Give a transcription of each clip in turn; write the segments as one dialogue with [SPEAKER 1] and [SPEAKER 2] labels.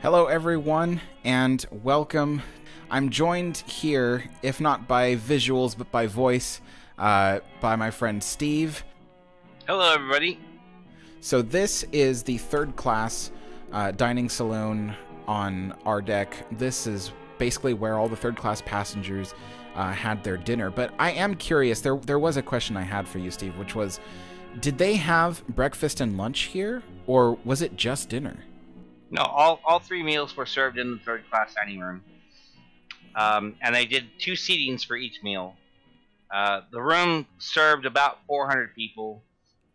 [SPEAKER 1] Hello, everyone, and welcome. I'm joined here, if not by visuals, but by voice, uh, by my friend Steve.
[SPEAKER 2] Hello, everybody.
[SPEAKER 1] So, this is the third class uh, dining saloon on R deck. This is basically where all the third class passengers uh, had their dinner. But I am curious. There, there was a question I had for you, Steve, which was, did they have breakfast and lunch here, or was it just dinner?
[SPEAKER 2] No, all, all three meals were served in the third class dining room. Um, and they did two seatings for each meal. Uh, the room served about 400 people,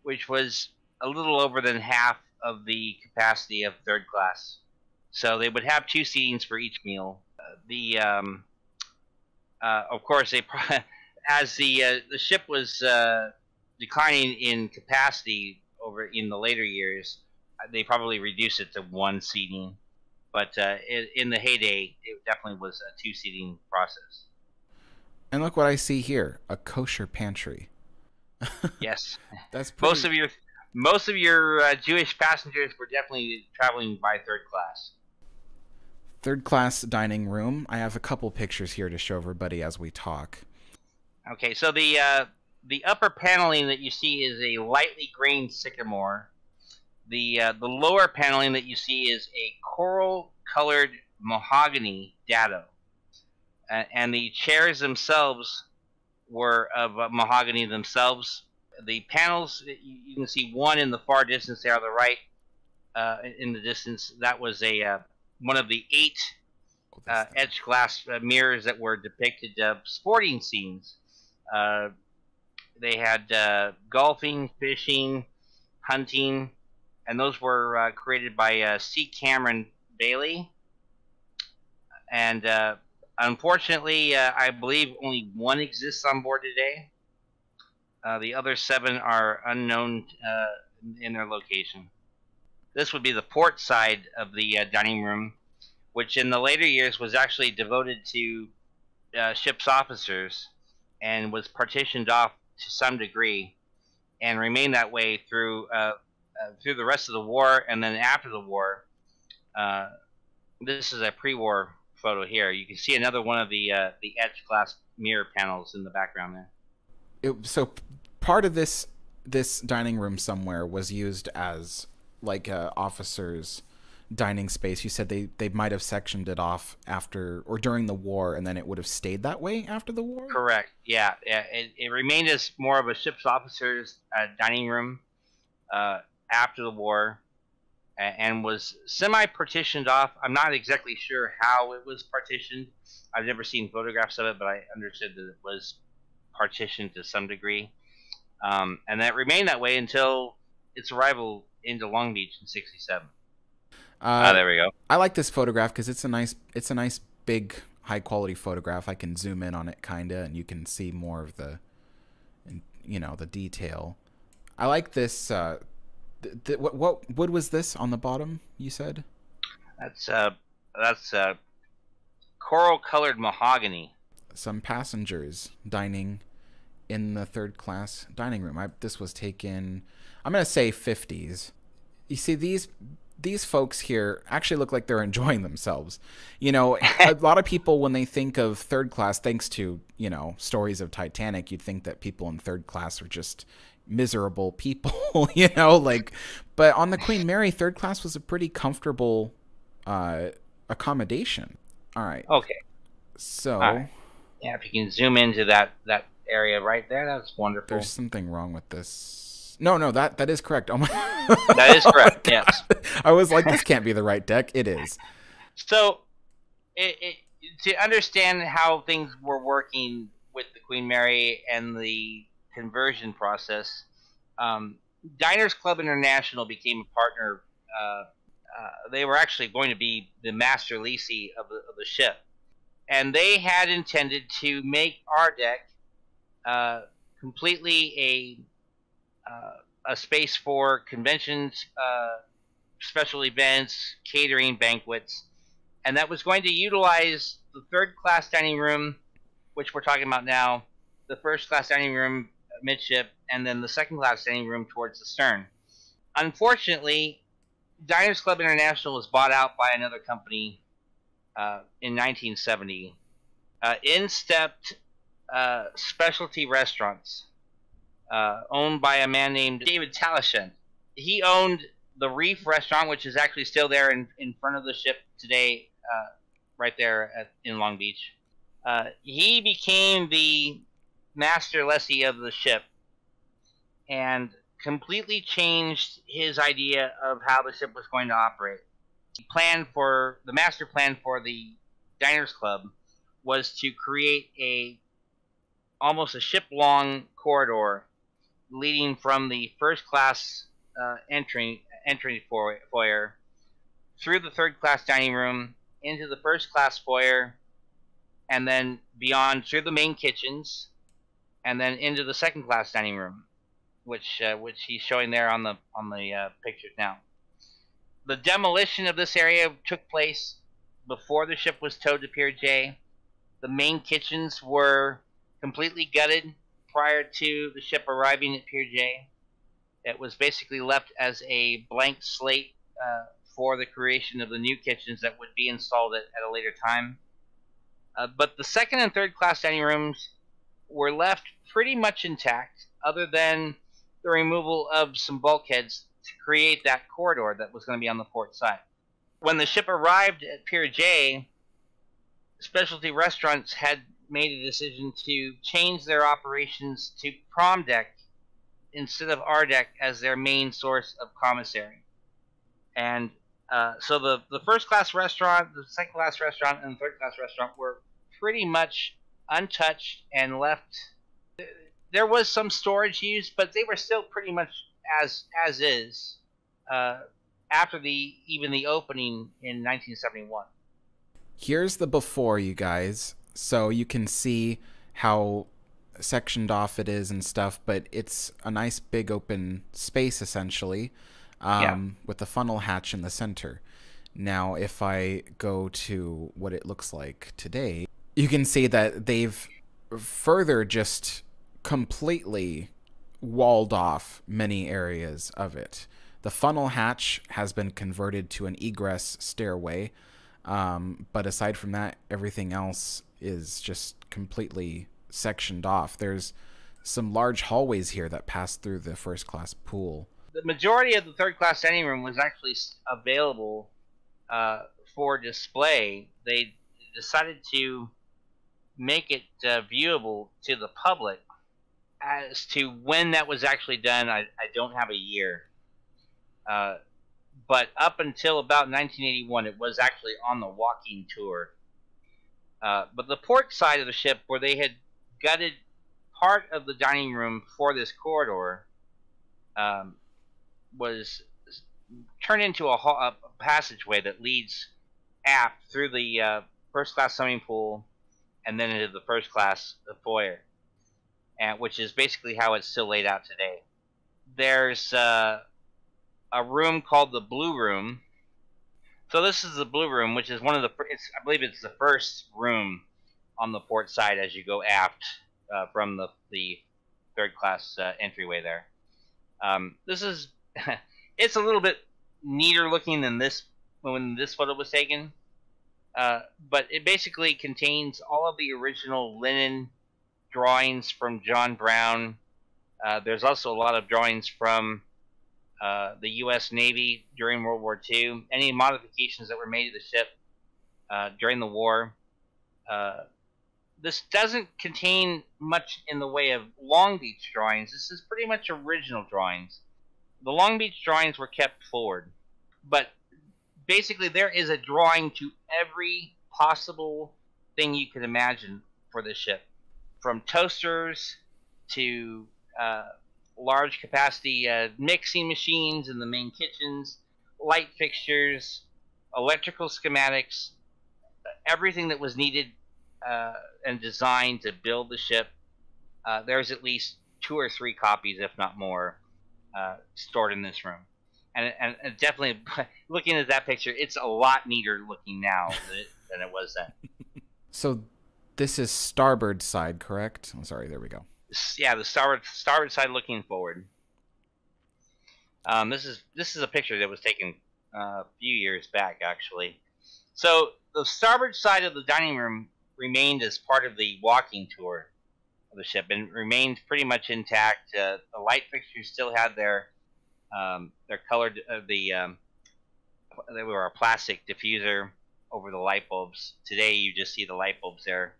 [SPEAKER 2] which was a little over than half of the capacity of third class. So they would have two seatings for each meal. Uh, the um, uh, of course they as the uh, the ship was uh, declining in capacity over in the later years, they probably reduced it to one seating. But uh, in, in the heyday, it definitely was a two seating process.
[SPEAKER 1] And look what I see here a kosher pantry.
[SPEAKER 2] yes.
[SPEAKER 1] That's pretty...
[SPEAKER 2] most of your most of your uh, Jewish passengers were definitely traveling by third class.
[SPEAKER 1] Third class dining room. I have a couple pictures here to show everybody as we talk.
[SPEAKER 2] Okay, so the uh, the upper paneling that you see is a lightly grained sycamore. The uh, the lower paneling that you see is a coral colored mahogany dado, uh, and the chairs themselves were of uh, mahogany themselves. The panels you, you, can see one in the far distance there on the right, uh, in the distance. That was a uh, one of the eight uh, etched glass mirrors that were depicted of sporting scenes they had uh, golfing, fishing, hunting, and those were uh, created by uh, C. Cameron Bailey. And uh, unfortunately, uh, I believe only one exists on board today. Uh, the other seven are unknown uh, in their location. This would be the port side of the dining room, which in the later years was actually devoted to ship's officers and was partitioned off to some degree, and remained that way through through the rest of the war, and then after the war. Uh, this is a pre-war photo here. You can see another one of the uh, the etched glass mirror panels in the background there.
[SPEAKER 1] It, so part of this this dining room somewhere was used as like uh, officers dining space. You said they they might have sectioned it off after or during the war, and then it would have stayed that way after the war.
[SPEAKER 2] Correct. Yeah. It, it remained as more of a ship's officers' uh, dining room uh, after the war, and was semi-partitioned off. I'm not exactly sure how it was partitioned. I've never seen photographs of it, but I understood that it was partitioned to some degree, um, and that remained that way until its arrival into Long Beach in '67.
[SPEAKER 1] Uh,
[SPEAKER 2] ah, there we go.
[SPEAKER 1] I like this photograph because it's a nice, it's a nice big, high quality photograph. I can zoom in on it kinda, and you can see more of the, you know, the detail. I like this. Uh, th- th- what what wood was this on the bottom? You said.
[SPEAKER 2] That's uh, that's uh, coral colored mahogany.
[SPEAKER 1] Some passengers dining in the third class dining room. I, this was taken. I'm gonna say 50s. You see these these folks here actually look like they're enjoying themselves. You know, a lot of people when they think of third class, thanks to you know stories of Titanic, you'd think that people in third class are just miserable people. you know, like, but on the Queen Mary, third class was a pretty comfortable uh, accommodation. All right.
[SPEAKER 2] Okay.
[SPEAKER 1] So.
[SPEAKER 2] Right. Yeah, if you can zoom into that that area right there, that's wonderful.
[SPEAKER 1] There's something wrong with this no, no, that that is correct. Oh my.
[SPEAKER 2] that is correct. oh yes.
[SPEAKER 1] I was like, this can't be the right deck. It is.
[SPEAKER 2] So, it, it, to understand how things were working with the Queen Mary and the conversion process, um, Diners Club International became a partner. Uh, uh, they were actually going to be the master lessee of the, of the ship, and they had intended to make R deck uh, completely a uh, a space for conventions, uh, special events, catering, banquets, and that was going to utilize the third class dining room, which we're talking about now, the first class dining room midship, and then the second class dining room towards the stern. Unfortunately, Diners Club International was bought out by another company uh, in 1970. Uh, in stepped uh, specialty restaurants uh, owned by a man named David Tallichet. He owned the Reef restaurant, which is actually still there in, in front of the ship today, uh, right there at, in Long Beach. Uh, he became the master lessee of the ship and completely changed his idea of how the ship was going to operate. The plan for the master plan for the Diners Club was to create a almost a ship long corridor leading from the first class uh, entry entry foyer through the third class dining room into the first class foyer and then beyond through the main kitchens and then into the second class dining room which uh, which he's showing there on the on the uh, now the demolition of this area took place before the ship was towed to Pier J. The main kitchens were completely gutted prior to the ship arriving at Pier J. It was basically left as a blank slate uh, for the creation of the new kitchens that would be installed at, at a later time. Uh, but the second and third class dining rooms were left pretty much intact, other than the removal of some bulkheads to create that corridor that was going to be on the port side. When the ship arrived at Pier J, specialty restaurants had made a decision to change their operations to prom deck instead of R deck as their main source of commissary. And uh, so the, the first class restaurant, the second class restaurant, and the third class restaurant were pretty much untouched and left. There was some storage used, but they were still pretty much as as is uh, after the even the opening in 1971.
[SPEAKER 1] Here's the before, you guys. So you can see how sectioned off it is and stuff, but it's a nice big open space essentially, um, yeah. with the funnel hatch in the center. Now, if I go to what it looks like today, you can see that they've further just completely walled off many areas of it. The funnel hatch has been converted to an egress stairway, um, but aside from that, everything else is just completely sectioned off. There's some large hallways here that pass through the first class pool.
[SPEAKER 2] The majority of the third class dining room was actually available uh, for display. They decided to make it uh, viewable to the public as to when that was actually done, I, I don't have a year. Uh, but up until about 1981, it was actually on the walking tour. Uh, but the port side of the ship, where they had gutted part of the dining room for this corridor, um, was turned into a, hall, a, passageway that leads aft through the uh, first class swimming pool and then into the first class the foyer and which is basically how it's still laid out today. There's uh, a room called the Blue Room. So this is the Blue Room, which is one of the I believe it's the first room on the port side as you go aft uh, from the the third class uh, entryway there. Um, this is it's a little bit neater looking than this when this photo was taken. Uh, but it basically contains all of the original linen drawings from John Brown. Uh, there's also a lot of drawings from uh, the U.S. Navy during World War II. Any modifications that were made to the ship uh, during the war. Uh, this doesn't contain much in the way of Long Beach drawings. This is pretty much original drawings. The Long Beach drawings were kept forward, but basically there is a drawing to every possible thing you could imagine for this ship from toasters to uh, large capacity uh, mixing machines in the main kitchens, light fixtures, electrical schematics, everything that was needed uh, and designed to build the ship. Uh, there's at least two or three copies, if not more, uh, stored in this room. And, and, and, definitely, looking at that picture, it's a lot neater looking now than it, than it was then.
[SPEAKER 1] So this is starboard side, correct? I'm sorry, there we go.
[SPEAKER 2] Yeah, the starboard starboard side looking forward. Um, this is this is a picture that was taken uh, a few years back, actually. So the starboard side of the dining room remained as part of the walking tour of the ship and remained pretty much intact. Uh, the light fixtures still had their um, their colored uh, the um, they were a plastic diffuser over the light bulbs. Today you just see the light bulbs there.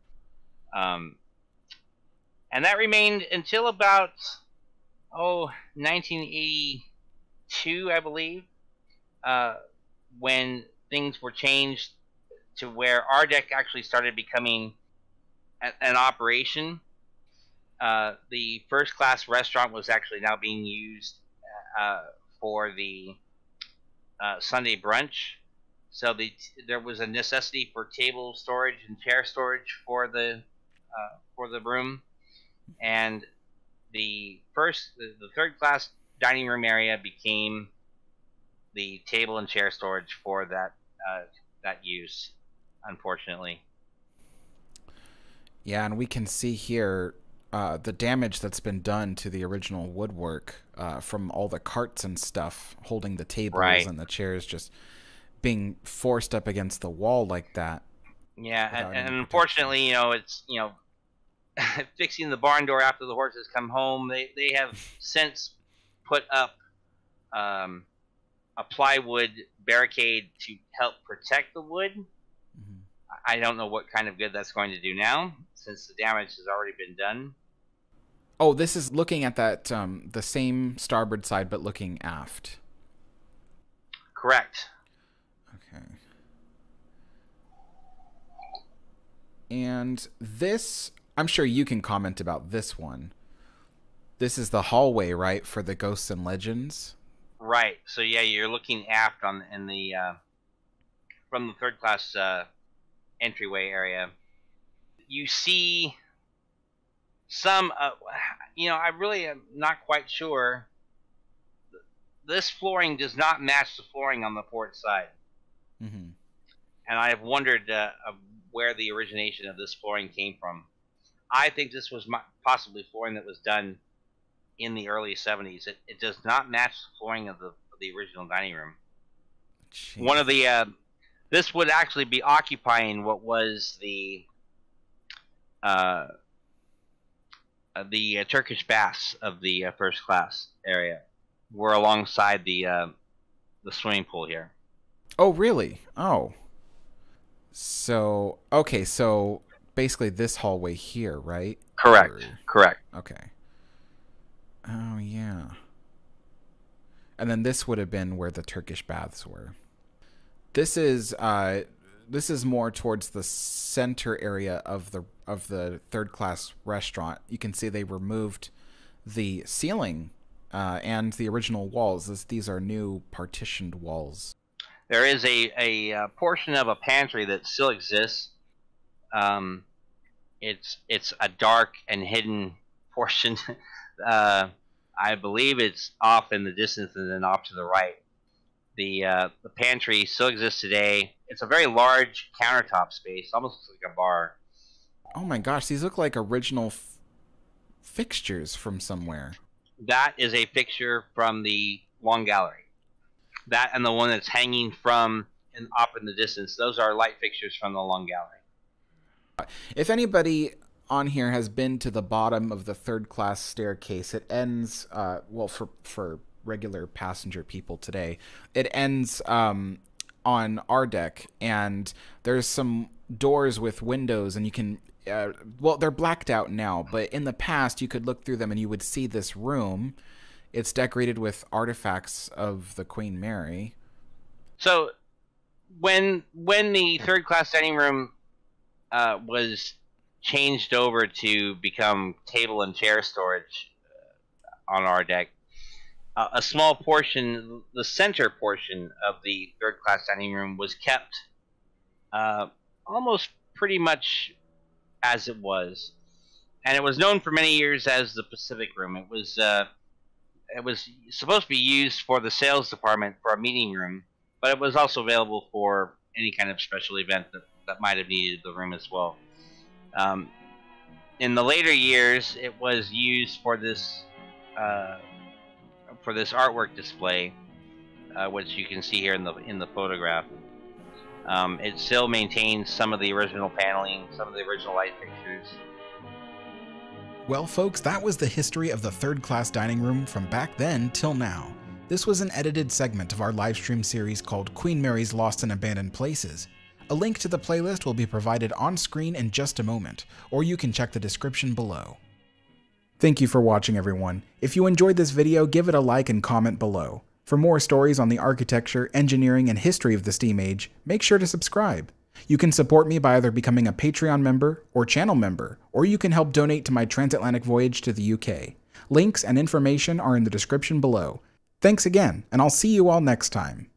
[SPEAKER 2] Um, and that remained until about oh 1982, I believe, uh, when things were changed to where R deck actually started becoming a, an operation. Uh, the first class restaurant was actually now being used uh, for the uh, Sunday brunch. So the, there was a necessity for table storage and chair storage for the uh, for the room, and the first the, the third class dining room area became the table and chair storage for that uh, that use. Unfortunately.
[SPEAKER 1] Yeah, and we can see here uh, the damage that's been done to the original woodwork uh, from all the carts and stuff holding the tables
[SPEAKER 2] Right.
[SPEAKER 1] and the chairs just being forced up against the wall like that.
[SPEAKER 2] Yeah, and, and unfortunately, you know, it's you know, fixing the barn door after the horses come home. They they have since put up um, a plywood barricade to help protect the wood.
[SPEAKER 1] Mhm.
[SPEAKER 2] I don't know what kind of good that's going to do now, since the damage has already been done.
[SPEAKER 1] Oh, this is looking at that um, the same starboard side, but looking aft.
[SPEAKER 2] Correct.
[SPEAKER 1] Okay. And this, I'm sure you can comment about this one. This is the hallway, right, for the ghosts and legends.
[SPEAKER 2] Right. So yeah, you're looking aft on in the uh, from the third class uh, entryway area. You see some. Uh, you know, I really am not quite sure. This flooring does not match the flooring on the port side,
[SPEAKER 1] Mm-hmm.
[SPEAKER 2] and I have wondered uh, where the origination of this flooring came from. I think this was possibly flooring that was done in the early 70s. It, it does not match the flooring of the of the original dining room. One of the uh, this would actually be occupying what was the uh, the uh, Turkish baths of the uh, first class area. We're alongside the uh, the swimming pool here.
[SPEAKER 1] Oh, really? Oh. So, okay, so basically this hallway here, right?
[SPEAKER 2] Correct.
[SPEAKER 1] Or-
[SPEAKER 2] Correct.
[SPEAKER 1] Okay. Oh, yeah. And then this would have been where the Turkish baths were. This is uh this is more towards the center area of the of the third class restaurant. You can see they removed the ceiling uh, and the original walls. This, these are new partitioned walls.
[SPEAKER 2] There is a, a, uh portion of a pantry that still exists. Um, it's it's a dark and hidden portion. uh, I believe it's off in the distance and then off to the right. The uh, the pantry still exists today. It's a very large countertop space, almost looks like a bar.
[SPEAKER 1] Oh my gosh, these look like original f- fixtures from somewhere.
[SPEAKER 2] That is a picture from the long gallery. That and the one that's hanging from and up in the distance. Those are light fixtures from the long gallery.
[SPEAKER 1] If anybody on here has been to the bottom of the third class staircase, it ends uh, well for for regular passenger people today. It ends um, on R deck, and there's some doors with windows, and you can. Uh, well, they're blacked out now, but in the past, you could look through them and you would see this room. It's decorated with artifacts of the Queen Mary.
[SPEAKER 2] So when when the third class dining room uh, was changed over to become table and chair storage uh, on R deck, uh, a small portion, the center portion of the third class dining room was kept uh, almost pretty much as it was, and it was known for many years as the Pacific Room. It was uh, it was supposed to be used for the sales department for a meeting room, but it was also available for any kind of special event that, that might have needed the room as well. Um, in the later years, it was used for this uh, for this artwork display. uh, which you can see here in the in the photograph. Um, it still maintains some of the original paneling, some of the original light fixtures.
[SPEAKER 1] Well, folks, that was the history of the third class dining room from back then till now. This was an edited segment of our livestream series called Queen Mary's Lost and Abandoned Places. A link to the playlist will be provided on screen in just a moment, or you can check the description below. Thank you for watching, everyone. If you enjoyed this video, give it a like and comment below. For more stories on the architecture, engineering, and history of the Steam Age, make sure to subscribe. You can support me by either becoming a Patreon member or channel member, or you can help donate to my transatlantic voyage to the UK. Links and information are in the description below. Thanks again, and I'll see you all next time.